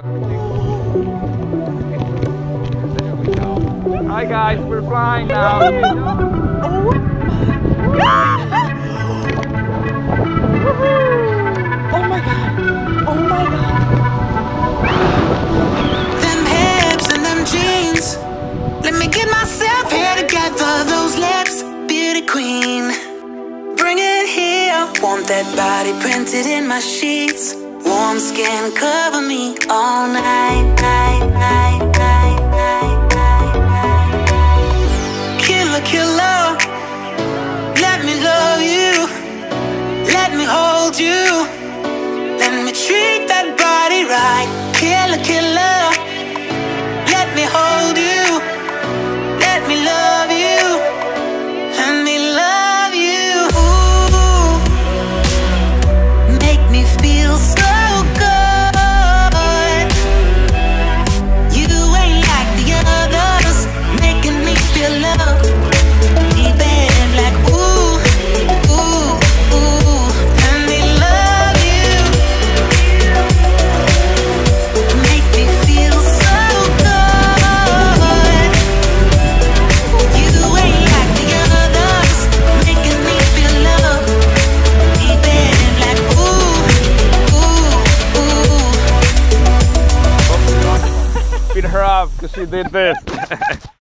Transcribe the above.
Hi guys, we're flying now. Oh my god. Oh my god. Them hips and them jeans. Let me get myself here together. Those lips, beauty queen. Bring it here. Want that body printed in my sheets. Warm skin, cover me all night, night, night. Killer, killer. Let me love you. Let me hold you. Let me treat that body right. Killer, killer. Let me hold you. Let me love you. Let me love you. Make me ooh. Her up because she did this.